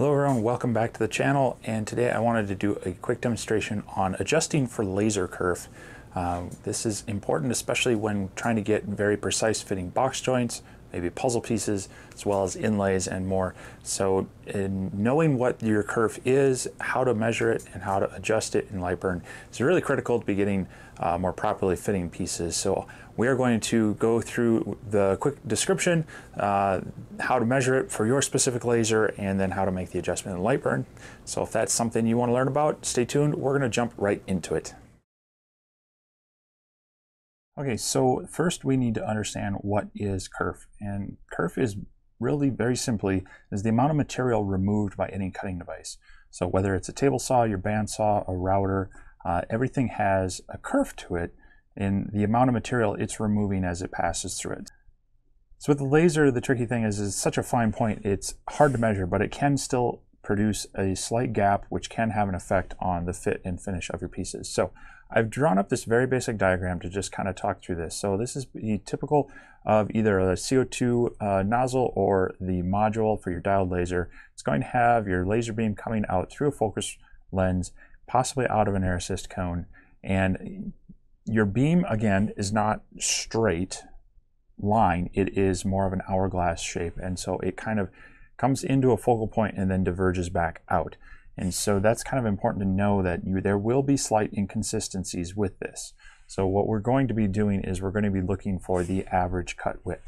Hello everyone, welcome back to the channel and today I wanted to do a quick demonstration on adjusting for laser kerf. Um, this is important especially when trying to get very precise fitting box joints, maybe puzzle pieces, as well as inlays and more. So in knowing what your kerf is, how to measure it, and how to adjust it in Lightburn is really critical to be getting uh, more properly fitting pieces. So we are going to go through the quick description, uh, how to measure it for your specific laser, and then how to make the adjustment in Lightburn. So if that's something you want to learn about, stay tuned. We're going to jump right into it. Okay, so first we need to understand what is kerf. And kerf is really very simply is the amount of material removed by any cutting device. So whether it's a table saw, your bandsaw, a router, uh, everything has a kerf to it in the amount of material it's removing as it passes through it. So with the laser, the tricky thing is, is such a fine point, it's hard to measure, but it can still produce a slight gap, which can have an effect on the fit and finish of your pieces. So I've drawn up this very basic diagram to just kind of talk through this. So this is typical of either a CO2 uh, nozzle or the module for your diode laser. It's going to have your laser beam coming out through a focus lens, possibly out of an air assist cone. And your beam, again, is not straight line. It is more of an hourglass shape. And so it kind of comes into a focal point and then diverges back out. And so that's kind of important to know that you, there will be slight inconsistencies with this. So what we're going to be doing is we're going to be looking for the average cut width.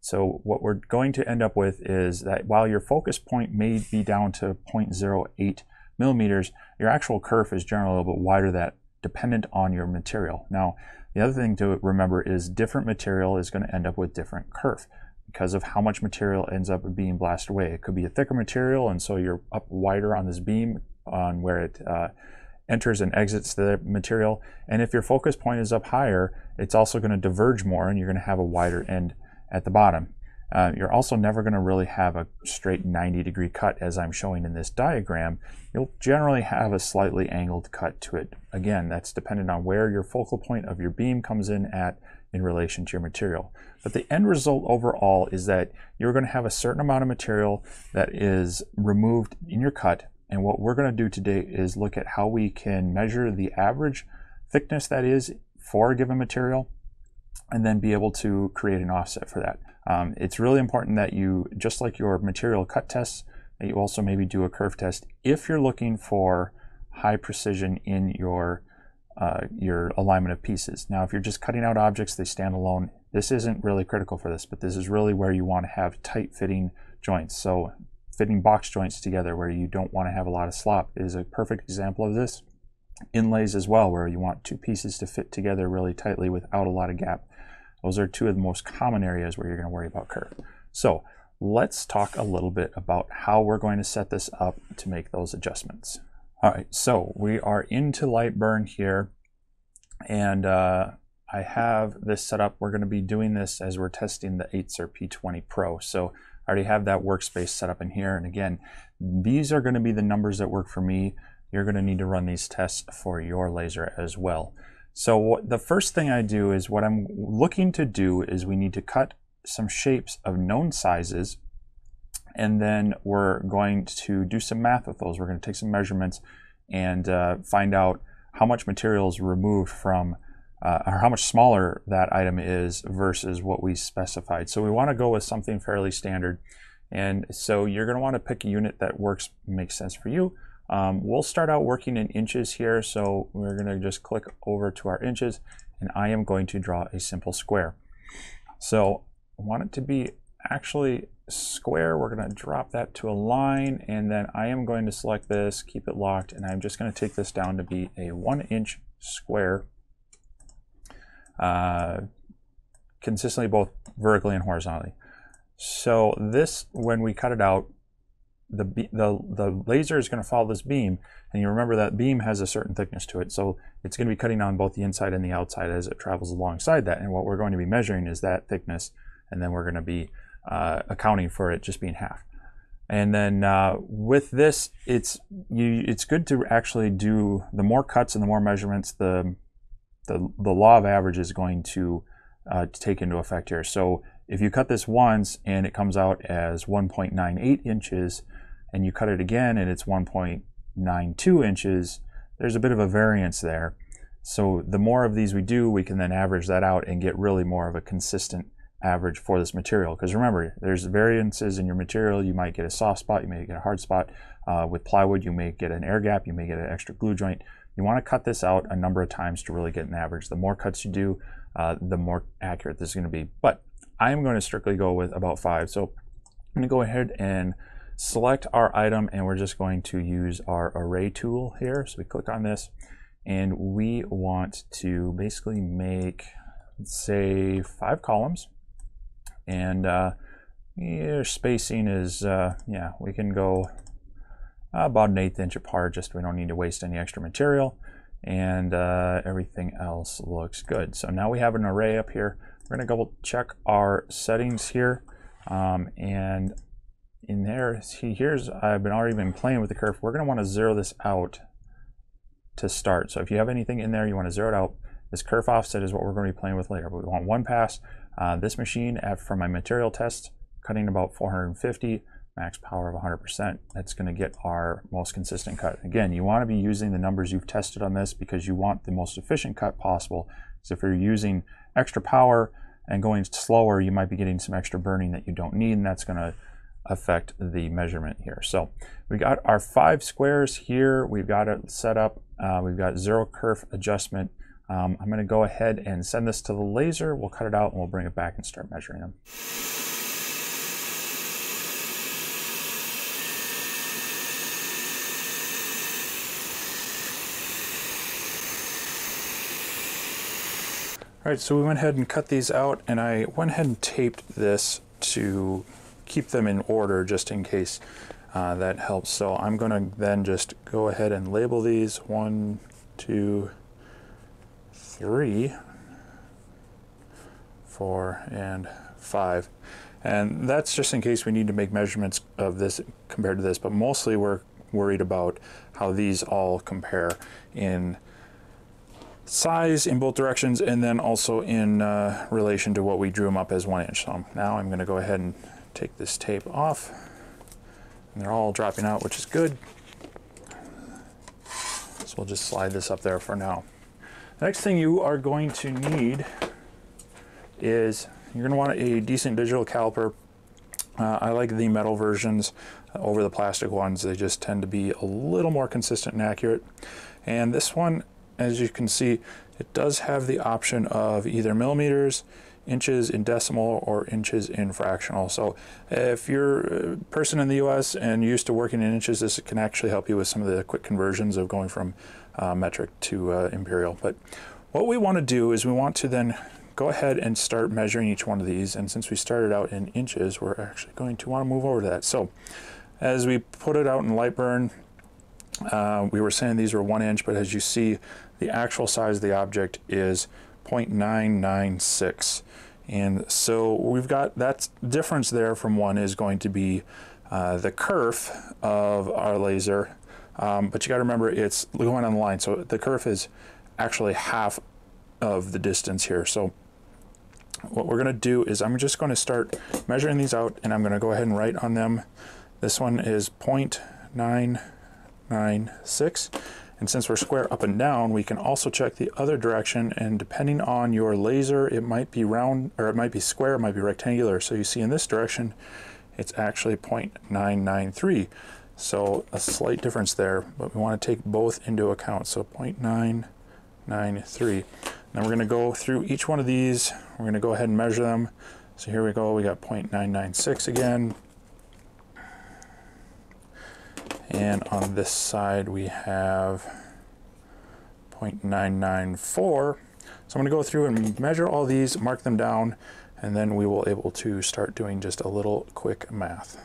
So what we're going to end up with is that while your focus point may be down to 0.08 millimeters, your actual kerf is generally a little bit wider that dependent on your material. Now, the other thing to remember is different material is going to end up with different kerf because of how much material ends up being blasted away. It could be a thicker material, and so you're up wider on this beam on where it uh, enters and exits the material. And if your focus point is up higher, it's also going to diverge more, and you're going to have a wider end at the bottom. Uh, you're also never going to really have a straight 90 degree cut as I'm showing in this diagram. You'll generally have a slightly angled cut to it. Again, that's dependent on where your focal point of your beam comes in at in relation to your material. But the end result overall is that you're going to have a certain amount of material that is removed in your cut. And what we're going to do today is look at how we can measure the average thickness that is for a given material and then be able to create an offset for that. Um, it's really important that you, just like your material cut tests, that you also maybe do a kerf test if you're looking for high precision in your uh, your alignment of pieces. Now, if you're just cutting out objects, they stand alone. This isn't really critical for this, but this is really where you want to have tight fitting joints. So fitting box joints together where you don't want to have a lot of slop is a perfect example of this. Inlays as well, where you want two pieces to fit together really tightly without a lot of gap. Those are two of the most common areas where you're going to worry about kerf. So let's talk a little bit about how we're going to set this up to make those adjustments. All right, so we are into Lightburn here, and uh, I have this set up. We're going to be doing this as we're testing the Atezr P20 Pro. So I already have that workspace set up in here. And again, these are going to be the numbers that work for me. You're going to need to run these tests for your laser as well. So what, the first thing I do is what I'm looking to do is we need to cut some shapes of known sizes and then we're going to do some math with those. We're going to take some measurements and uh, find out how much material is removed from uh, or how much smaller that item is versus what we specified. So we want to go with something fairly standard. And so you're going to want to pick a unit that works, makes sense for you. Um, we'll start out working in inches here, so we're going to just click over to our inches, and I am going to draw a simple square. So I want it to be actually square. We're going to drop that to a line, and then I am going to select this, keep it locked, and I'm just going to take this down to be a one inch square, uh, consistently both vertically and horizontally. So this, when we cut it out, the, the, the laser is going to follow this beam, and you remember that beam has a certain thickness to it, so it's going to be cutting on both the inside and the outside as it travels alongside that, and what we're going to be measuring is that thickness, and then we're going to be uh, accounting for it just being half. And then uh, with this, it's you, it's good to actually do the more cuts and the more measurements, the the, the law of average is going to, uh, to take into effect here. So if you cut this once and it comes out as 1.98 inches, and you cut it again and it's 1.92 inches, there's a bit of a variance there. So the more of these we do, we can then average that out and get really more of a consistent average for this material. Because remember, there's variances in your material. You might get a soft spot, you may get a hard spot. Uh, with plywood, you may get an air gap, you may get an extra glue joint. You want to cut this out a number of times to really get an average. The more cuts you do, uh, the more accurate this is going to be. But I am going to strictly go with about five. So I'm going to go ahead and select our item and we're just going to use our array tool here. So we click on this and we want to basically make, let's say, five columns. And uh, your spacing is, uh, yeah, we can go about an eighth inch apart, just we don't need to waste any extra material. And uh, everything else looks good. So now we have an array up here. We're gonna go check our settings here. Um, and in there, see here's, I've been already been playing with the kerf. We're gonna wanna zero this out to start. So if you have anything in there you want to zero it out, this kerf offset is what we're going to be playing with later. But we want one pass. Uh, this machine, at, for my material test, cutting about 450, max power of 100%. That's going to get our most consistent cut. Again, you want to be using the numbers you've tested on this because you want the most efficient cut possible. So if you're using extra power and going slower, you might be getting some extra burning that you don't need, and that's going to affect the measurement here. So we got our five squares here. We've got it set up. Uh, we've got zero kerf adjustment. Um, I'm going to go ahead and send this to the laser. We'll cut it out and we'll bring it back and start measuring them. All right, so we went ahead and cut these out and I went ahead and taped this to keep them in order just in case uh, that helps. So I'm going to then just go ahead and label these one, two, three, four, and five. And that's just in case we need to make measurements of this compared to this, but mostly we're worried about how these all compare in size in both directions and then also in uh, relation to what we drew them up as one inch. So now I'm going to go ahead and take this tape off. And they're all dropping out, which is good. So we'll just slide this up there for now. The next thing you are going to need is you're going to want a decent digital caliper. Uh, I like the metal versions over the plastic ones. They just tend to be a little more consistent and accurate. And this one, as you can see, it does have the option of either millimeters, inches in decimal or inches in fractional. So if you're a person in the US and used to working in inches, this can actually help you with some of the quick conversions of going from uh, metric to uh, imperial. But what we want to do is we want to then go ahead and start measuring each one of these. And since we started out in inches, we're actually going to want to move over to that. So as we put it out in Lightburn, uh, we were saying these were one inch, but as you see, the actual size of the object is 0.996. And so we've got that difference there from one is going to be uh, the kerf of our laser. Um, but you got to remember it's going on the line. So the kerf is actually half of the distance here. So what we're going to do is I'm just going to start measuring these out and I'm going to go ahead and write on them. This one is 0.996 and since we're square up and down, we can also check the other direction and depending on your laser, it might be round or it might be square, it might be rectangular. So you see in this direction, it's actually 0.993. So a slight difference there, but we want to take both into account. So 0.993. Now we're going to go through each one of these. We're going to go ahead and measure them. So here we go. We got 0.996 again, and on this side we have 0.994. So I'm going to go through and measure all these, mark them down, and then we will able to start doing just a little quick math.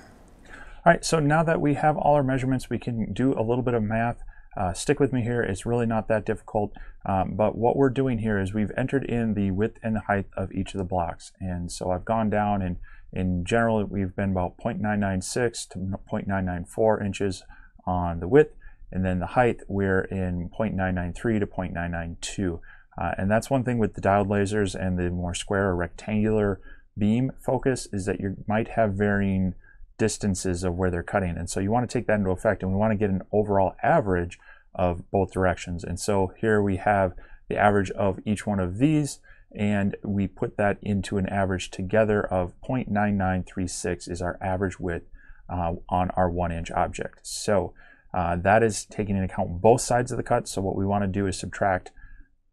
All right, so now that we have all our measurements, we can do a little bit of math. Uh, stick with me here, it's really not that difficult, um, but what we're doing here is we've entered in the width and the height of each of the blocks. And so I've gone down and in general, we've been about 0.996 to 0.994 inches on the width, and then the height, we're in 0.993 to 0.992. Uh, and that's one thing with the diode lasers and the more square or rectangular beam focus is that you might have varying distances of where they're cutting. And so you want to take that into effect and we want to get an overall average of both directions. And so here we have the average of each one of these and we put that into an average together of 0.9936 is our average width uh, on our one inch object. So uh, that is taking into account both sides of the cut. So what we want to do is subtract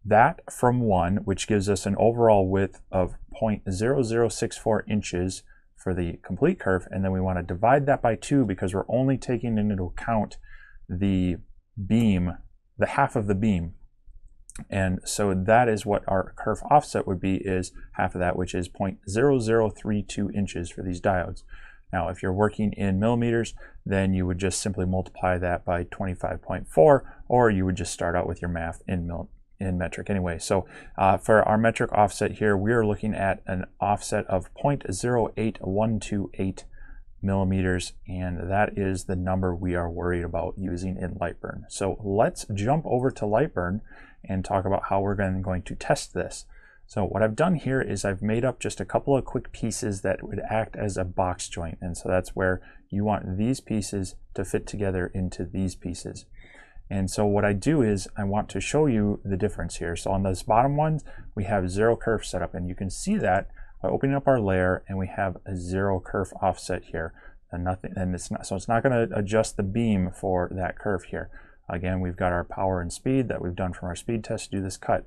that from 1, which gives us an overall width of 0.0064 inches for the complete kerf. and then we want to divide that by 2 because we're only taking into account the beam, the half of the beam. And so that is what our kerf offset would be is half of that, which is 0.0032 inches for these diodes. Now, if you're working in millimeters, then you would just simply multiply that by 25.4, or you would just start out with your math in mil in metric anyway. So uh, for our metric offset here, we are looking at an offset of 0.08128 millimeters, and that is the number we are worried about using in Lightburn. So let's jump over to Lightburn and talk about how we're going to test this. So what I've done here is I've made up just a couple of quick pieces that would act as a box joint. And so that's where you want these pieces to fit together into these pieces. And so what I do is I want to show you the difference here. So on this bottom one, we have zero kerf set up and you can see that by opening up our layer and we have a zero kerf offset here and nothing, and it's not, so it's not gonna adjust the beam for that kerf here. Again, we've got our power and speed that we've done from our speed test to do this cut.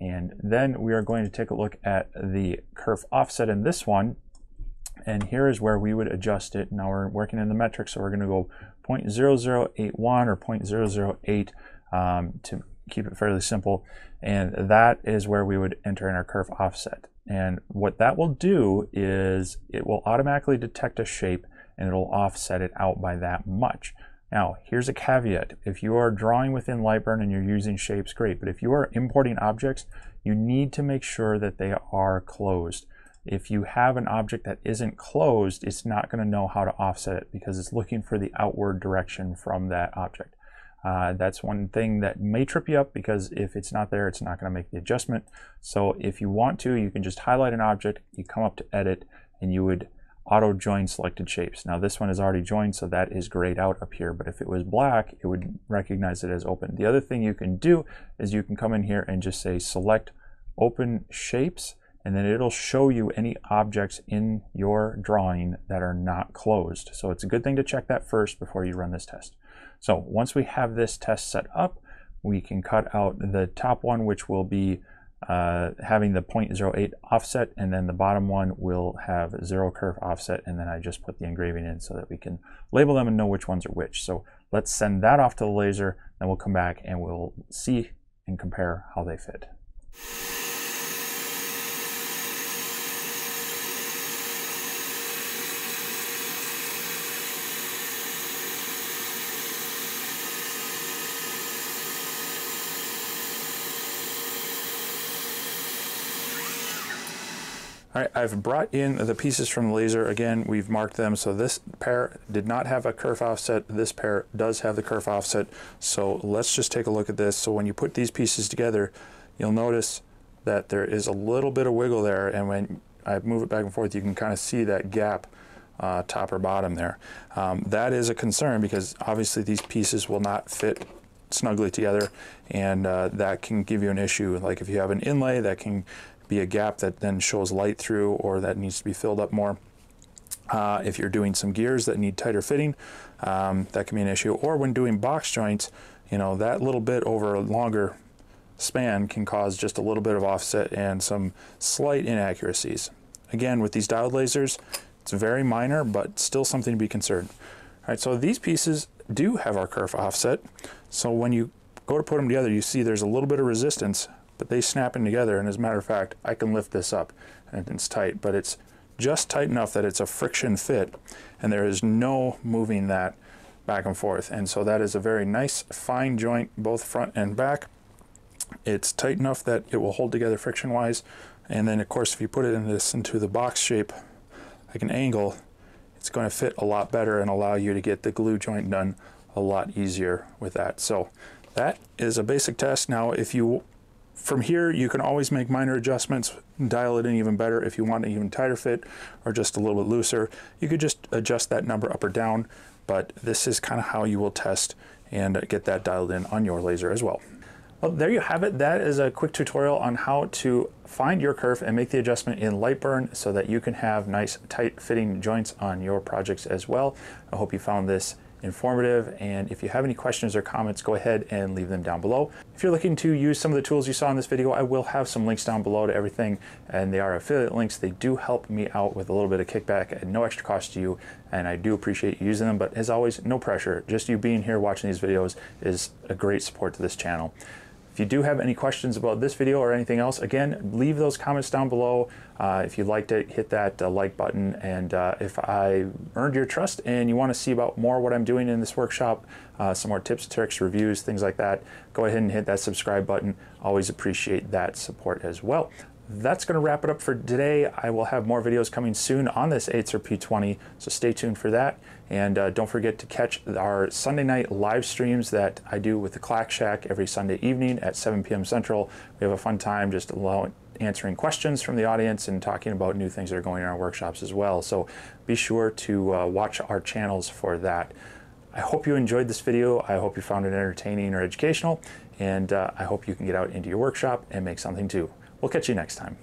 And then we are going to take a look at the kerf offset in this one. And here is where we would adjust it. Now we're working in the metric, so we're gonna go 0.0081 or 0.008 um, to keep it fairly simple. And that is where we would enter in our kerf offset. And what that will do is it will automatically detect a shape and it'll offset it out by that much. Now, here's a caveat. If you are drawing within Lightburn and you're using shapes, great. But if you are importing objects, you need to make sure that they are closed. If you have an object that isn't closed, it's not going to know how to offset it because it's looking for the outward direction from that object. Uh, that's one thing that may trip you up because if it's not there, it's not going to make the adjustment. So if you want to, you can just highlight an object, you come up to edit, and you would auto join selected shapes. Now this one is already joined, so that is grayed out up here, but if it was black, it would recognize it as open. The other thing you can do is you can come in here and just say select open shapes, and then it'll show you any objects in your drawing that are not closed. So it's a good thing to check that first before you run this test. So once we have this test set up, we can cut out the top one, which will be uh, having the 0.08 offset, and then the bottom one will have zero kerf offset, and then I just put the engraving in so that we can label them and know which ones are which. So let's send that off to the laser, then we'll come back and we'll see and compare how they fit. All right, I've brought in the pieces from the laser. Again, we've marked them. So this pair did not have a kerf offset. This pair does have the kerf offset. So let's just take a look at this. So when you put these pieces together, you'll notice that there is a little bit of wiggle there. And when I move it back and forth, you can kind of see that gap uh, top or bottom there. Um, that is a concern because obviously these pieces will not fit snugly together and uh, that can give you an issue. Like if you have an inlay that can be a gap that then shows light through or that needs to be filled up more. Uh, if you're doing some gears that need tighter fitting, um, that can be an issue. Or when doing box joints, you know, that little bit over a longer span can cause just a little bit of offset and some slight inaccuracies. Again, with these diode lasers, it's very minor, but still something to be concerned. All right, so these pieces do have our kerf offset. So when you go to put them together, you see there's a little bit of resistance but they snap in together. And as a matter of fact, I can lift this up and it's tight, but it's just tight enough that it's a friction fit and there is no moving that back and forth. And so that is a very nice fine joint, both front and back. It's tight enough that it will hold together friction wise. And then of course, if you put it in this into the box shape, like an angle, it's going to fit a lot better and allow you to get the glue joint done a lot easier with that. So that is a basic test. Now, if you From here, you can always make minor adjustments, dial it in even better if you want an even tighter fit or just a little bit looser. You could just adjust that number up or down, but this is kind of how you will test and get that dialed in on your laser as well. Well, there you have it. That is a quick tutorial on how to find your kerf and make the adjustment in Lightburn so that you can have nice tight fitting joints on your projects as well. I hope you found this informative. And if you have any questions or comments, go ahead and leave them down below. If you're looking to use some of the tools you saw in this video, I will have some links down below to everything, and they are affiliate links. They do help me out with a little bit of kickback at no extra cost to you, and I do appreciate you using them. But as always, no pressure. Just you being here watching these videos is a great support to this channel. If you do have any questions about this video or anything else, again, leave those comments down below. Uh, if you liked it, hit that uh, like button. And uh, if I earned your trust and you want to see about more what I'm doing in this workshop, uh, some more tips, tricks, reviews, things like that, go ahead and hit that subscribe button. Always appreciate that support as well that's going to wrap it up for today. I will have more videos coming soon on this Atezr P20, so stay tuned for that. And uh, don't forget to catch our Sunday night live streams that I do with the Clack Shack every Sunday evening at 7 p.m. Central. We have a fun time just allowing, answering questions from the audience and talking about new things that are going in our workshops as well. So be sure to uh, watch our channels for that. I hope you enjoyed this video. I hope you found it entertaining or educational, and uh, I hope you can get out into your workshop and make something too. We'll catch you next time.